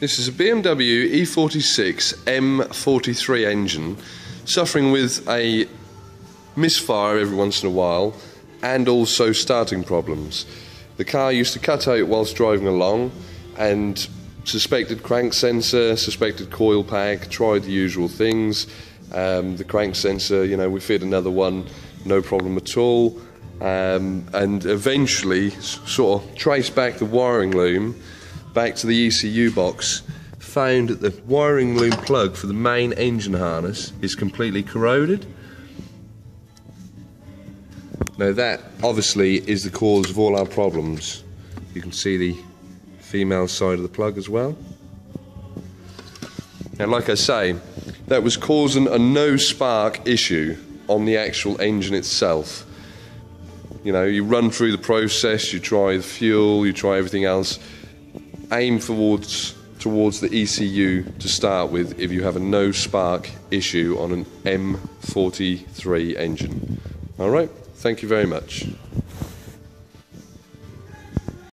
This is a BMW E46 M43 engine suffering with a misfire every once in a while and also starting problems. The car used to cut out whilst driving along and suspected crank sensor, suspected coil pack, tried the usual things. Um, the crank sensor, you know, we fit another one, no problem at all. Um, and eventually, sort of traced back the wiring loom back to the ECU box, found that the wiring loom plug for the main engine harness is completely corroded. Now, that obviously is the cause of all our problems. You can see the female side of the plug as well. Now, like I say, that was causing a no spark issue on the actual engine itself. You know, you run through the process, you try the fuel, you try everything else. Aim towards towards the ECU to start with if you have a no spark issue on an M43 engine. All right, thank you very much.